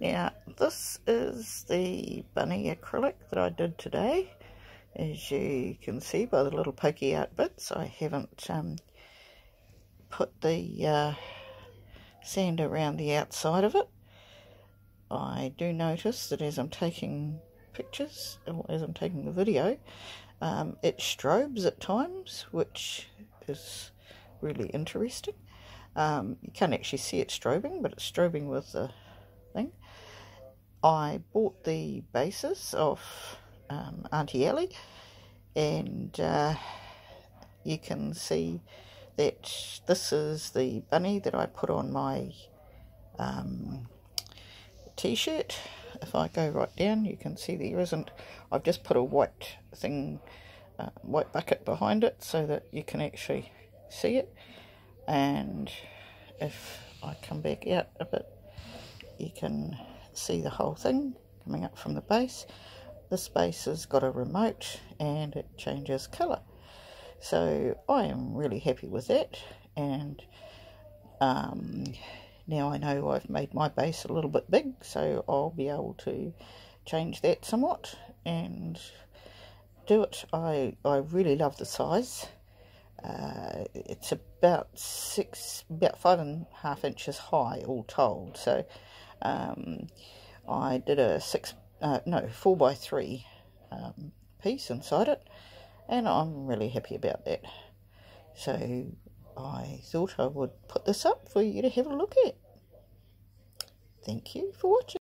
Now, this is the bunny acrylic that I did today. As you can see by the little pokey out bits, I haven't um, put the uh, sand around the outside of it. I do notice that as I'm taking pictures, or as I'm taking the video, um, it strobes at times, which is really interesting. Um, you can't actually see it strobing, but it's strobing with the thing. I bought the bases of um, Auntie Ellie, and uh, you can see that this is the bunny that I put on my um, t-shirt. If I go right down, you can see there isn't. I've just put a white thing, uh, white bucket behind it so that you can actually see it. And if I come back out a bit, you can see the whole thing coming up from the base. This base has got a remote and it changes colour. So I am really happy with that and um, now I know I've made my base a little bit big so I'll be able to change that somewhat and do it. I, I really love the size. Uh, it's about six, about five and a half inches high all told. So um, I did a six, uh, no, four by three um, piece inside it, and I'm really happy about that. So I thought I would put this up for you to have a look at. Thank you for watching.